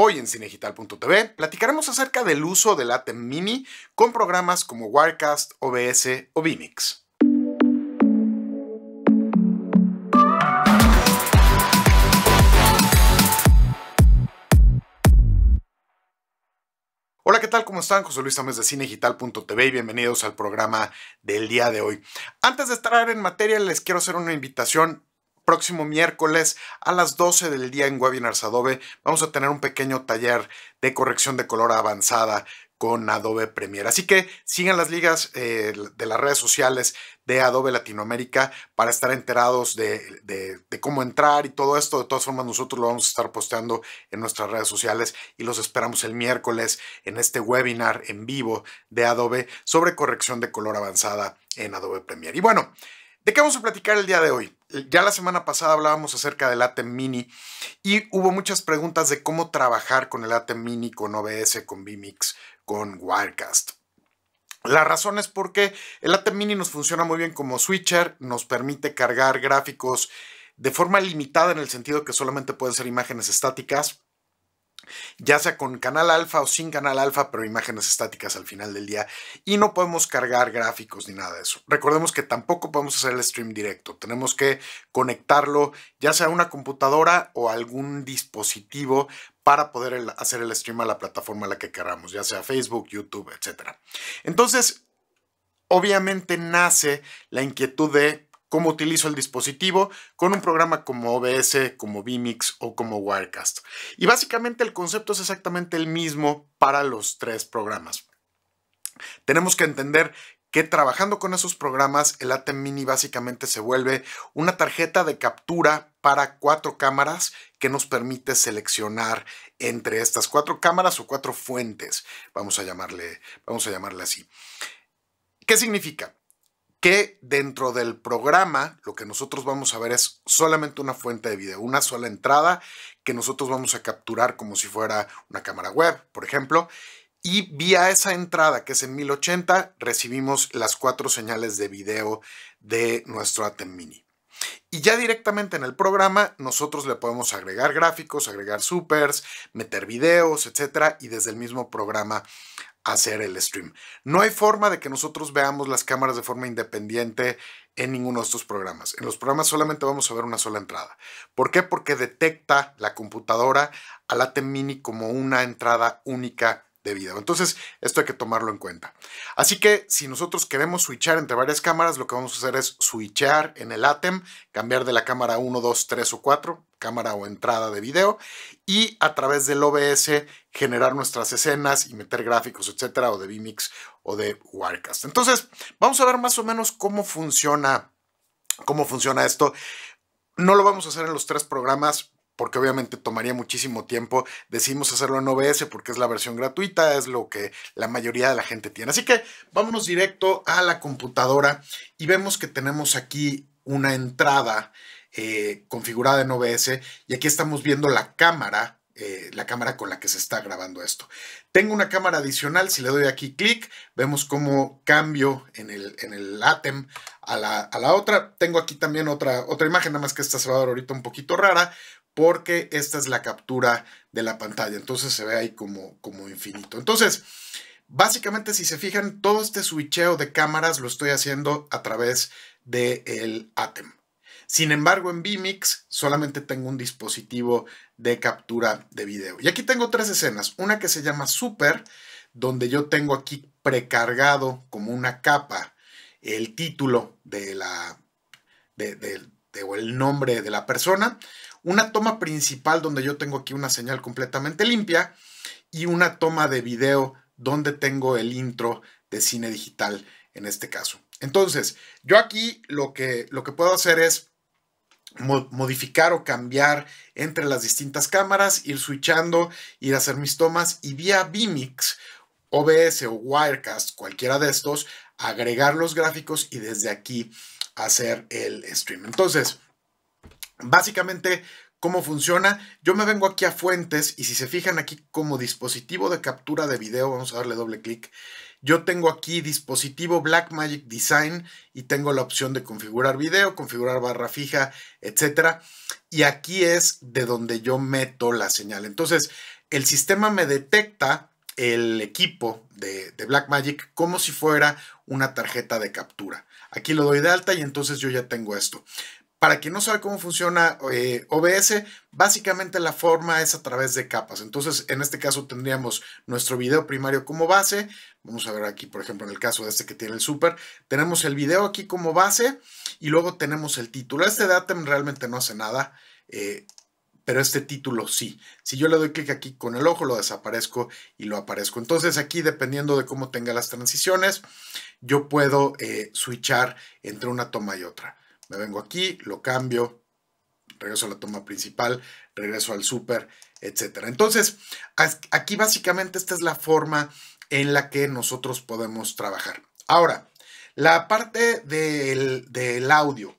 Hoy en cinegital.tv platicaremos acerca del uso del ATEM Mini con programas como Wirecast, OBS o Vimix. Hola, ¿qué tal? ¿Cómo están? José Luis Tamés de cinegital.tv y bienvenidos al programa del día de hoy. Antes de entrar en materia, les quiero hacer una invitación próximo miércoles a las 12 del día en Webinars Adobe vamos a tener un pequeño taller de corrección de color avanzada con Adobe Premiere. Así que sigan las ligas eh, de las redes sociales de Adobe Latinoamérica para estar enterados de, de, cómo entrar y todo esto. De todas formas, nosotros lo vamos a estar posteando en nuestras redes sociales y los esperamos el miércoles en este webinar en vivo de Adobe sobre corrección de color avanzada en Adobe Premiere. Y bueno, ¿De qué vamos a platicar el día de hoy? Ya la semana pasada hablábamos acerca del ATEM Mini y hubo muchas preguntas de cómo trabajar con el ATEM Mini, con OBS, con Vimix, con Wirecast. La razón es porque el ATEM Mini nos funciona muy bien como switcher, nos permite cargar gráficos de forma limitada en el sentido que solamente pueden ser imágenes estáticas ya sea con canal alfa o sin canal alfa, pero imágenes estáticas al final del día. Y no podemos cargar gráficos ni nada de eso. Recordemos que tampoco podemos hacer el stream directo. Tenemos que conectarlo ya sea a una computadora o a algún dispositivo para poder hacer el stream a la plataforma a la que queramos, ya sea Facebook, YouTube, etc. Entonces, obviamente nace la inquietud de cómo utilizo el dispositivo con un programa como OBS, como Vimix o como Wirecast. Y básicamente el concepto es exactamente el mismo para los tres programas. Tenemos que entender que trabajando con esos programas, el ATEM Mini básicamente se vuelve una tarjeta de captura para cuatro cámaras que nos permite seleccionar entre estas cuatro cámaras o cuatro fuentes, vamos a llamarle, vamos a llamarle así. ¿Qué significa? Que dentro del programa lo que nosotros vamos a ver es solamente una fuente de video, una sola entrada que nosotros vamos a capturar como si fuera una cámara web, por ejemplo, y vía esa entrada que es en 1080 recibimos las cuatro señales de video de nuestro ATEM Mini. Y ya directamente en el programa nosotros le podemos agregar gráficos, agregar supers, meter videos, etcétera, y desde el mismo programa hacer el stream. No hay forma de que nosotros veamos las cámaras de forma independiente en ninguno de estos programas. En los programas solamente vamos a ver una sola entrada. ¿Por qué? Porque detecta la computadora al ATEM Mini como una entrada única de video. Entonces, esto hay que tomarlo en cuenta. Así que si nosotros queremos switchar entre varias cámaras, lo que vamos a hacer es switchar en el ATEM, cambiar de la cámara 1, 2, 3 o 4, cámara o entrada de video, y a través del OBS generar nuestras escenas y meter gráficos, etcétera, o de Vimix o de Wirecast. Entonces, vamos a ver más o menos cómo funciona, cómo funciona esto. No lo vamos a hacer en los tres programas, porque obviamente tomaría muchísimo tiempo. Decidimos hacerlo en OBS porque es la versión gratuita, es lo que la mayoría de la gente tiene. Así que vámonos directo a la computadora y vemos que tenemos aquí una entrada eh, configurada en OBS y aquí estamos viendo la cámara, eh, la cámara con la que se está grabando esto. Tengo una cámara adicional, si le doy aquí clic, vemos cómo cambio en el, en el ATEM a la, a la, otra. Tengo aquí también otra, otra imagen, nada más que esta se va a dar ahorita un poquito rara, porque esta es la captura de la pantalla. Entonces se ve ahí como, como infinito. Entonces, básicamente si se fijan, todo este switcheo de cámaras lo estoy haciendo a través del ATEM. Sin embargo, en Vimix solamente tengo un dispositivo de captura de video. Y aquí tengo tres escenas. Una que se llama Super, donde yo tengo aquí precargado como una capa el título de la, de, o el nombre de la persona una toma principal donde yo tengo aquí una señal completamente limpia y una toma de video donde tengo el intro de cine digital en este caso. Entonces, yo aquí lo que, lo que puedo hacer es modificar o cambiar entre las distintas cámaras, ir switchando, ir a hacer mis tomas y vía Vimix, OBS o Wirecast, cualquiera de estos, agregar los gráficos y desde aquí hacer el stream. Entonces, Básicamente, ¿cómo funciona? Yo me vengo aquí a fuentes y si se fijan aquí como dispositivo de captura de video, vamos a darle doble clic. Yo tengo aquí dispositivo Blackmagic Design y tengo la opción de configurar video, configurar barra fija, etc. Y aquí es de donde yo meto la señal. Entonces, el sistema me detecta el equipo de, de Blackmagic como si fuera una tarjeta de captura. Aquí lo doy de alta y entonces yo ya tengo esto. Para quien no sabe cómo funciona eh, OBS, básicamente la forma es a través de capas. Entonces, en este caso tendríamos nuestro video primario como base. Vamos a ver aquí, por ejemplo, en el caso de este que tiene el super, tenemos el video aquí como base y luego tenemos el título. Este datem realmente no hace nada. Eh, pero este título sí. Si yo le doy clic aquí con el ojo, lo desaparezco y lo aparezco. Entonces aquí, dependiendo de cómo tenga las transiciones, yo puedo eh, switchar entre una toma y otra. Me vengo aquí, lo cambio, regreso a la toma principal, regreso al super, etc. Entonces, aquí básicamente esta es la forma en la que nosotros podemos trabajar. Ahora, la parte del, del audio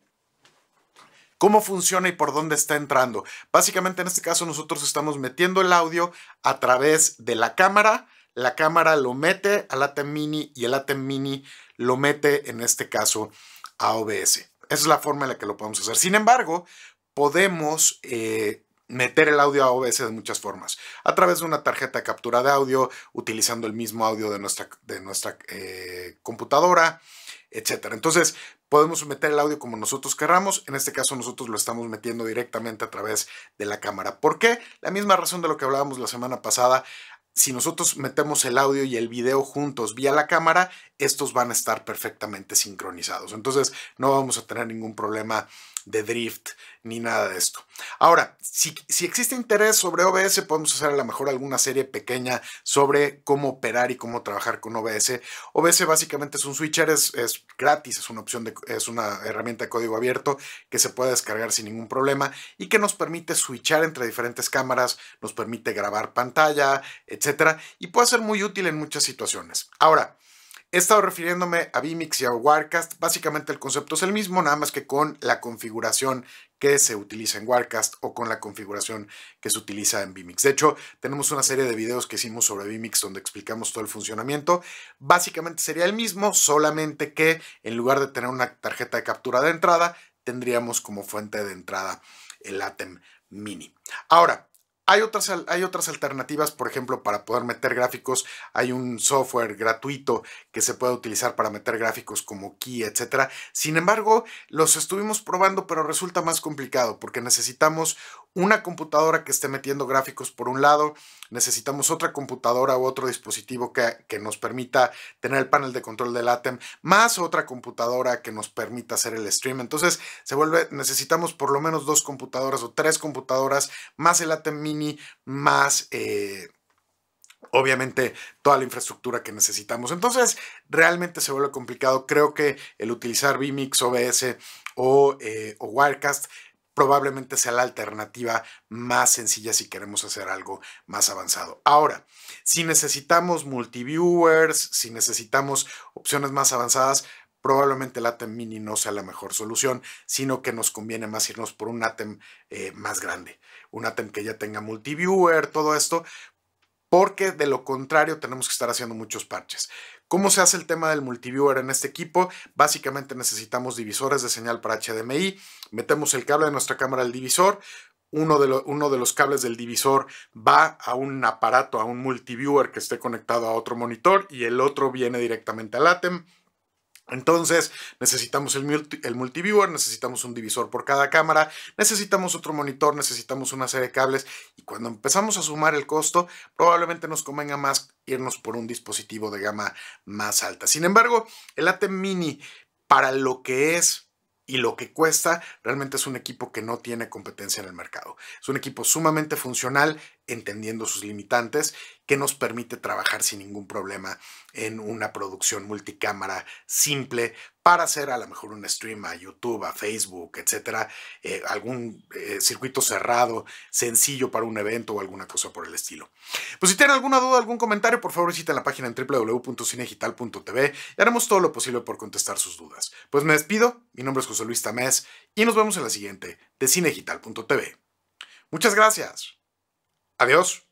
cómo funciona y por dónde está entrando. Básicamente en este caso nosotros estamos metiendo el audio a través de la cámara. La cámara lo mete al ATEM Mini y el ATEM Mini lo mete en este caso a OBS. Esa es la forma en la que lo podemos hacer. Sin embargo, podemos eh, meter el audio a OBS de muchas formas. A través de una tarjeta de captura de audio, utilizando el mismo audio de nuestra, de nuestra eh, computadora, etc. Entonces, podemos meter el audio como nosotros querramos. En este caso, nosotros lo estamos metiendo directamente a través de la cámara. ¿Por qué? La misma razón de lo que hablábamos la semana pasada si nosotros metemos el audio y el video juntos vía la cámara, estos van a estar perfectamente sincronizados. Entonces no vamos a tener ningún problema de drift ni nada de esto. Ahora, si, existe interés sobre OBS, podemos hacer a lo mejor alguna serie pequeña sobre cómo operar y cómo trabajar con OBS. OBS básicamente es un switcher, es, es gratis, es una opción de, es una herramienta de código abierto que se puede descargar sin ningún problema y que nos permite switchar entre diferentes cámaras, nos permite grabar pantalla, etcétera, y puede ser muy útil en muchas situaciones. Ahora, He estado refiriéndome a Vimix y a Wirecast. Básicamente el concepto es el mismo, nada más que con la configuración que se utiliza en Wirecast o con la configuración que se utiliza en Vimix. De hecho, tenemos una serie de videos que hicimos sobre Vimix donde explicamos todo el funcionamiento. Básicamente sería el mismo, solamente que en lugar de tener una tarjeta de captura de entrada, tendríamos como fuente de entrada el ATEM Mini. Ahora, hay otras, hay otras alternativas, por ejemplo, para poder meter gráficos. Hay un software gratuito que se puede utilizar para meter gráficos como Key, etc. Sin embargo, los estuvimos probando, pero resulta más complicado porque necesitamos una computadora que esté metiendo gráficos por un lado, necesitamos otra computadora u otro dispositivo que, que, nos permita tener el panel de control del ATEM, más otra computadora que nos permita hacer el stream. Entonces se vuelve, necesitamos por lo menos dos computadoras o tres computadoras, más el ATEM mini, más... Eh, obviamente toda la infraestructura que necesitamos. Entonces, realmente se vuelve complicado. Creo que el utilizar vMix, OBS o, eh, o Wirecast probablemente sea la alternativa más sencilla si queremos hacer algo más avanzado. Ahora, si necesitamos multiviewers, si necesitamos opciones más avanzadas, probablemente el ATEM mini no sea la mejor solución, sino que nos conviene más irnos por un ATEM eh, más grande, un ATEM que ya tenga multiviewer, todo esto, porque de lo contrario tenemos que estar haciendo muchos parches. ¿Cómo se hace el tema del multiviewer en este equipo? Básicamente necesitamos divisores de señal para HDMI, metemos el cable de nuestra cámara al divisor, uno de, uno de, los cables del divisor va a un aparato, a un multiviewer que esté conectado a otro monitor y el otro viene directamente al ATEM. Entonces necesitamos el, multiviewer, necesitamos un divisor por cada cámara, necesitamos otro monitor, necesitamos una serie de cables y cuando empezamos a sumar el costo probablemente nos convenga más irnos por un dispositivo de gama más alta. Sin embargo, el ATEM Mini para lo que es y lo que cuesta, realmente es un equipo que no tiene competencia en el mercado. Es un equipo sumamente funcional, entendiendo sus limitantes, que nos permite trabajar sin ningún problema en una producción multicámara simple para hacer a lo mejor un stream a YouTube, a Facebook, etcétera, eh, algún eh, circuito cerrado, sencillo para un evento o alguna cosa por el estilo. Pues si tienen alguna duda, algún comentario, por favor visiten la página en www.cinedigital.tv y haremos todo lo posible por contestar sus dudas. Pues me despido, mi nombre es José Luis Tamés y nos vemos en la siguiente de cinedigital.tv. Muchas gracias. Adiós.